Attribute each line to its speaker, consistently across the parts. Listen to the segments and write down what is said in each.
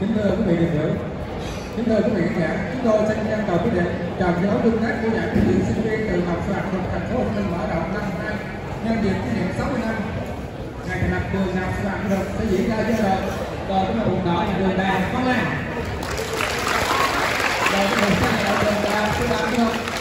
Speaker 1: kính thưa quý vị đại biểu, kính thưa quý vị khán giả, chúng tôi xin trân trọng quyết định chào giáo tương tác của giải tuyển sinh viên từ học sư học thành phố Hồ Chí Minh mở rộng năm nay, nhân dịp kỷ niệm 60 năm ngày thành lập trường học sư phạm được sẽ diễn ra giai đoạn còn cái màu đỏ là đường đà Văn Lan rồi cái màu xanh là đội đà sư phạm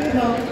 Speaker 2: trường đại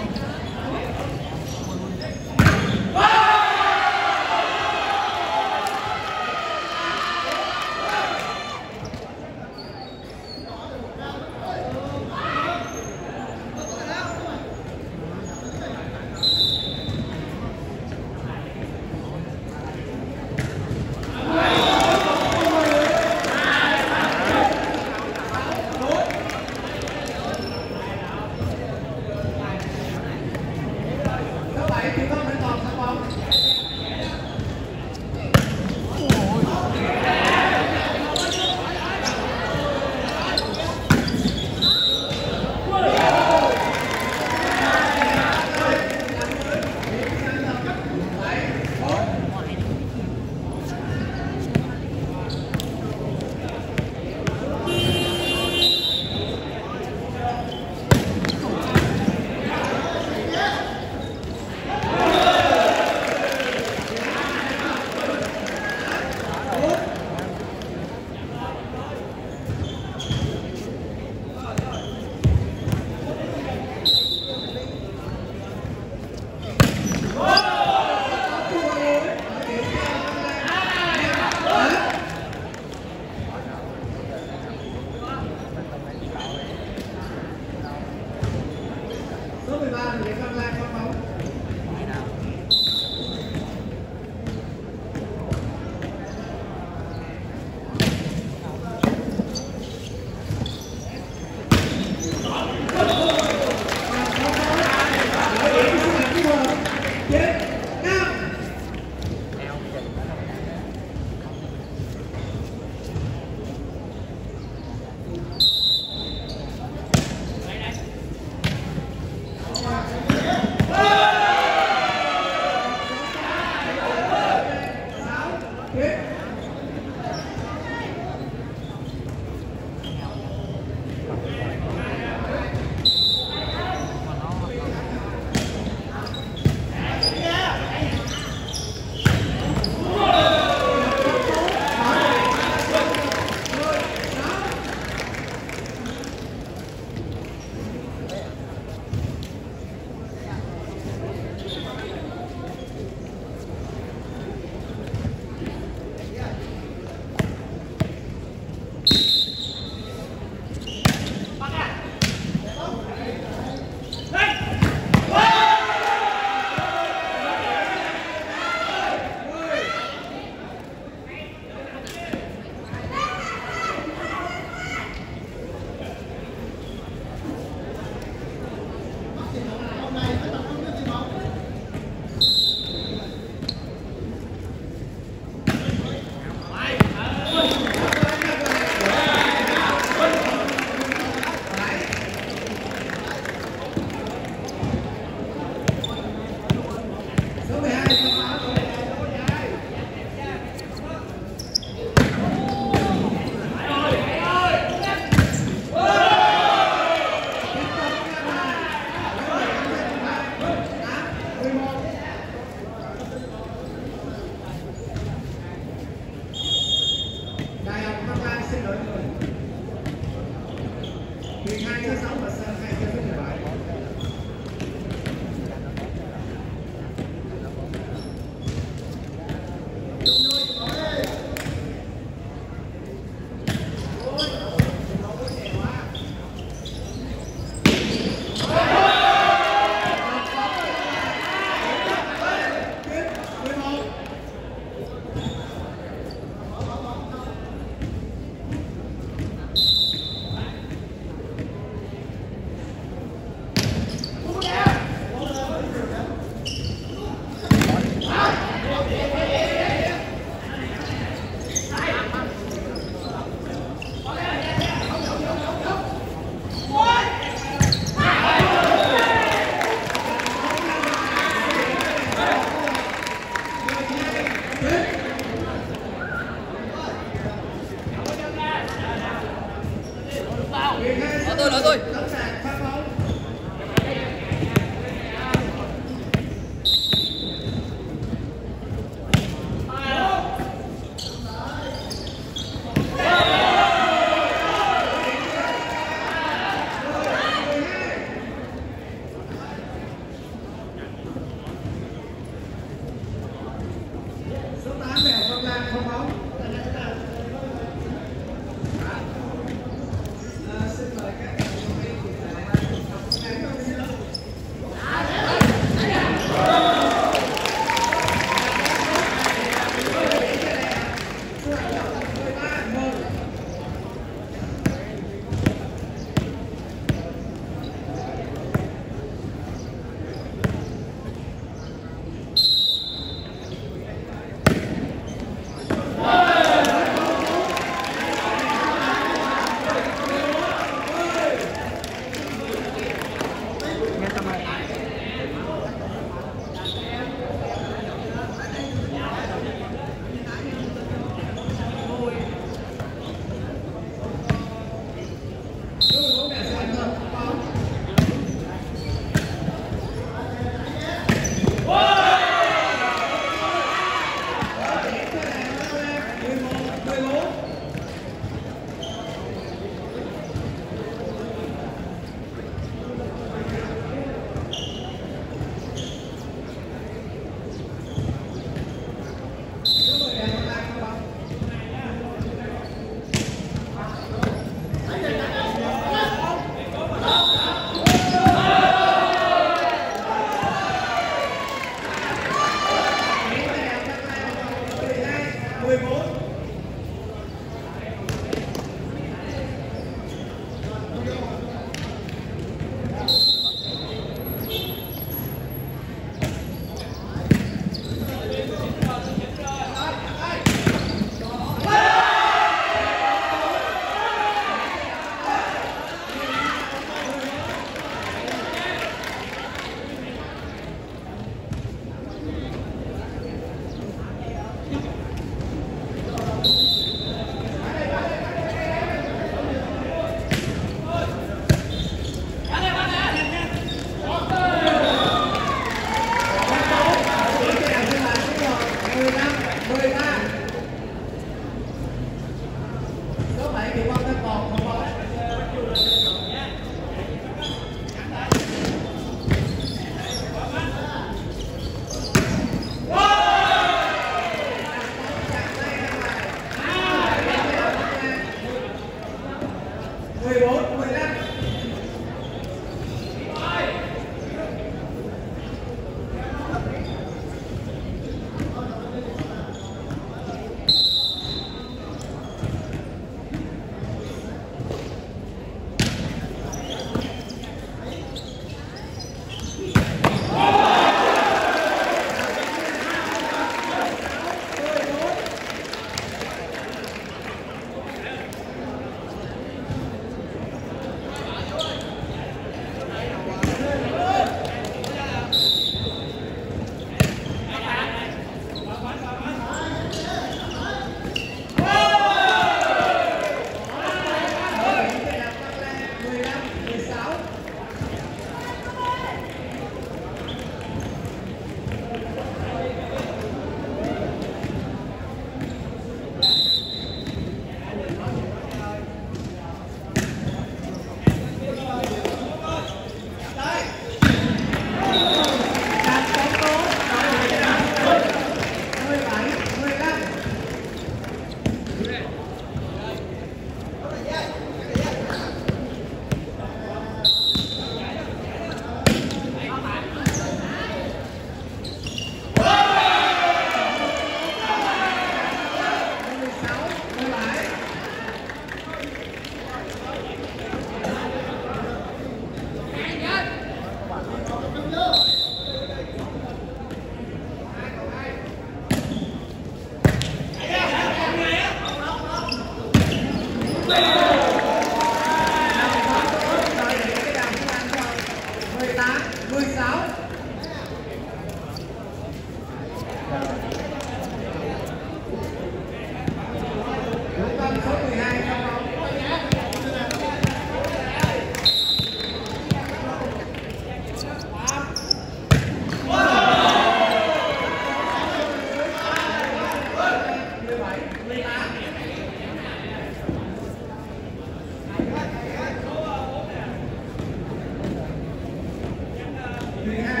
Speaker 2: Yeah.